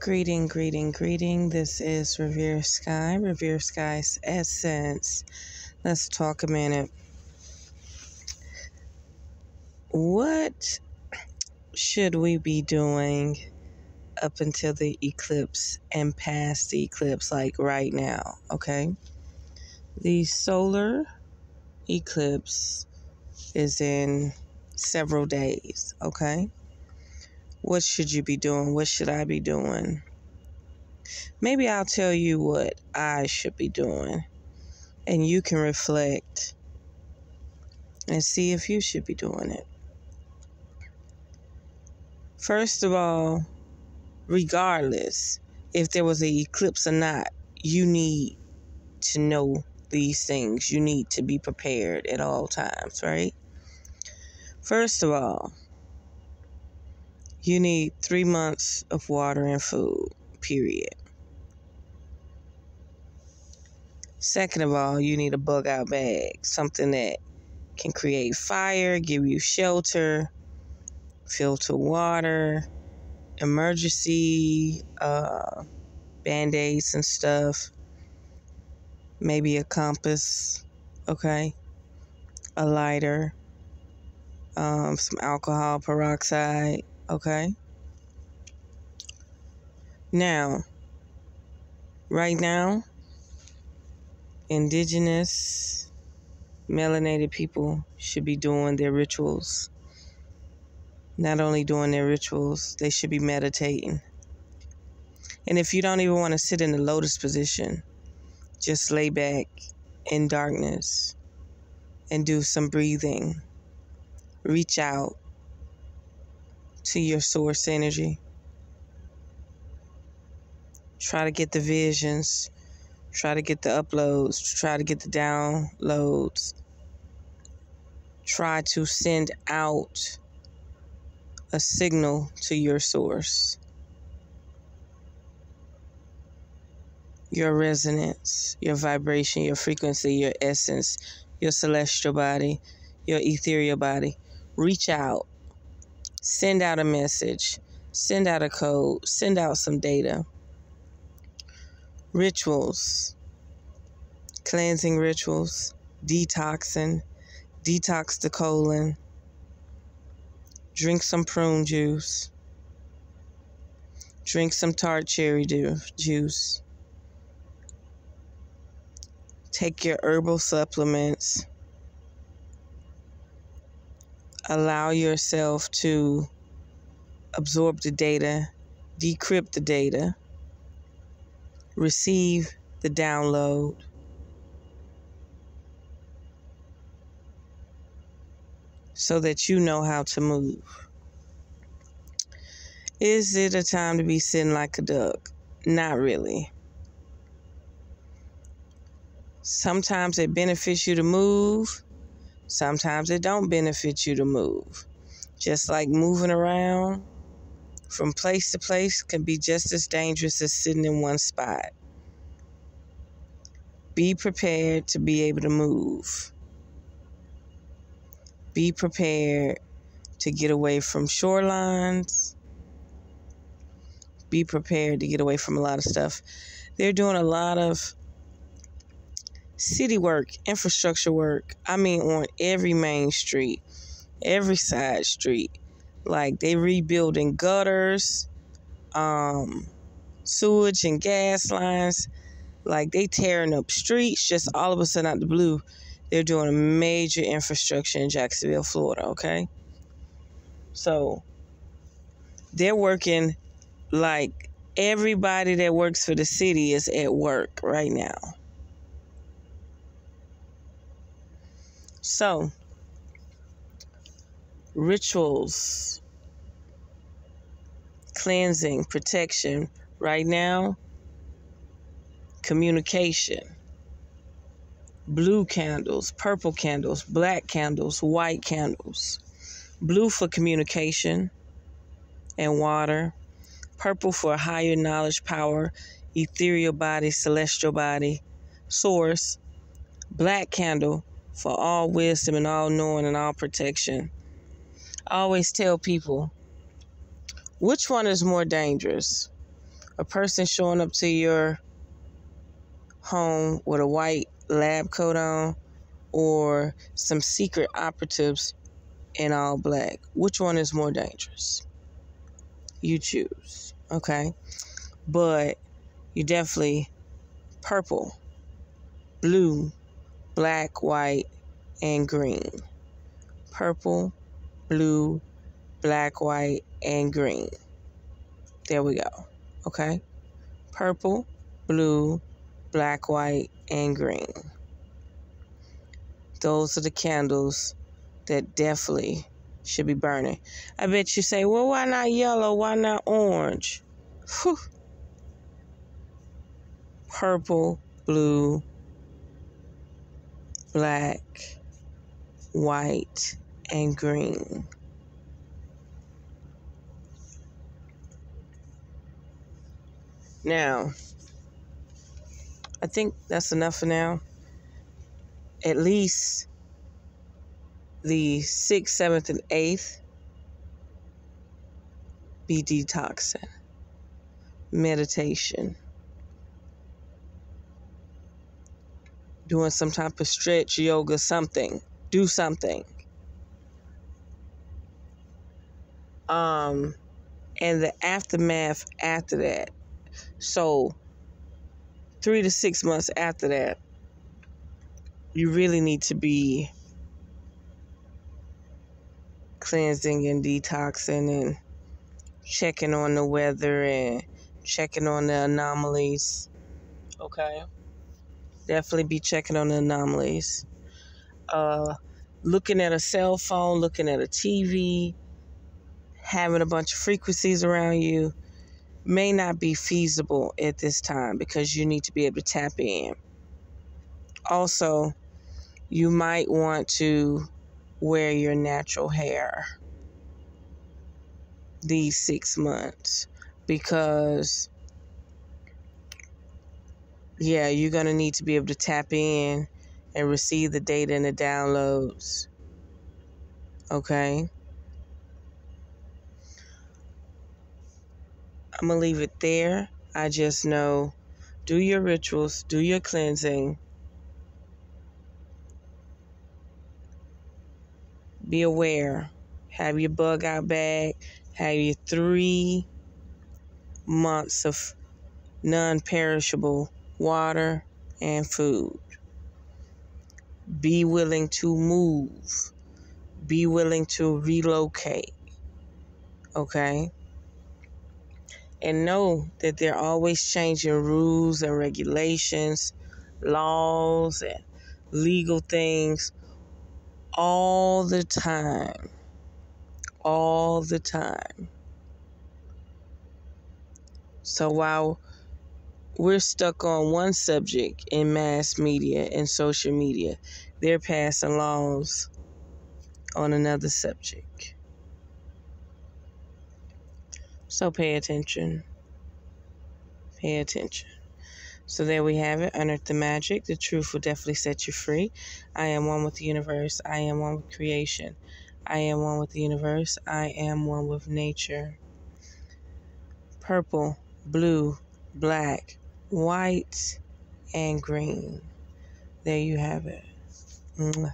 Greeting, greeting, greeting. This is Revere Skye, Revere Skye's Essence. Let's talk a minute. What should we be doing up until the eclipse and past the eclipse, like right now? Okay. The solar eclipse is in several days, okay? What should you be doing? What should I be doing? Maybe I'll tell you what I should be doing, and you can reflect and see if you should be doing it. First of all, regardless if there was an eclipse or not, you need to know these things. You need to be prepared at all times, right? First of all, you need three months of water and food, period. Second of all, you need a bug out bag, something that can create fire, give you shelter, filter water, emergency uh, band aids and stuff, maybe a compass, okay, a lighter, um, some alcohol peroxide, Okay. Now, right now, indigenous melanated people should be doing their rituals. Not only doing their rituals, they should be meditating. And if you don't even want to sit in the lotus position, just lay back in darkness and do some breathing. Reach out to your source energy. Try to get the visions, try to get the uploads, try to get the downloads. Try to send out a signal to your source. Your resonance, your vibration, your frequency, your essence, your celestial body, your ethereal body. Reach out send out a message, send out a code, send out some data. Rituals, cleansing rituals, detoxing, detox the colon, drink some prune juice, drink some tart cherry juice, take your herbal supplements allow yourself to absorb the data, decrypt the data, receive the download. So that you know how to move. Is it a time to be sitting like a duck? Not really. Sometimes it benefits you to move Sometimes it don't benefit you to move. Just like moving around from place to place can be just as dangerous as sitting in one spot. Be prepared to be able to move. Be prepared to get away from shorelines. Be prepared to get away from a lot of stuff. They're doing a lot of city work, infrastructure work. I mean, on every main street, every side street. Like they rebuilding gutters, um, sewage and gas lines. Like they tearing up streets just all of a sudden out the blue. They're doing a major infrastructure in Jacksonville, Florida, okay? So they're working like everybody that works for the city is at work right now. So, rituals, cleansing, protection. Right now, communication. Blue candles, purple candles, black candles, white candles. Blue for communication and water. Purple for higher knowledge, power, ethereal body, celestial body, source. Black candle for all wisdom and all knowing and all protection. I always tell people which one is more dangerous? a person showing up to your home with a white lab coat on or some secret operatives in all black. Which one is more dangerous? You choose, okay? But you definitely purple, blue, black, white, and green. Purple, blue, black, white, and green. There we go. Okay? Purple, blue, black, white, and green. Those are the candles that definitely should be burning. I bet you say, well, why not yellow? Why not orange? Whew. Purple, blue, black, white, and green. Now, I think that's enough for now. At least the 6th, 7th, and 8th be detoxing, meditation, doing some type of stretch, yoga, something. Do something. Um, and the aftermath after that. So, three to six months after that, you really need to be cleansing and detoxing and checking on the weather and checking on the anomalies. Okay? Definitely be checking on the anomalies. Uh, looking at a cell phone, looking at a TV, having a bunch of frequencies around you may not be feasible at this time because you need to be able to tap in. Also, you might want to wear your natural hair these six months because, yeah, you're going to need to be able to tap in and receive the data and the downloads. Okay? I'm going to leave it there. I just know do your rituals, do your cleansing. Be aware. Have your bug out bag. Have your three months of non perishable water and food. Be willing to move. Be willing to relocate. Okay? and know that they're always changing rules and regulations, laws and legal things all the time. All the time. So while we're stuck on one subject in mass media and social media, they're passing laws on another subject. So pay attention. Pay attention. So there we have it. Unearth the magic. The truth will definitely set you free. I am one with the universe. I am one with creation. I am one with the universe. I am one with nature. Purple, blue, black, white, and green. There you have it. Mwah.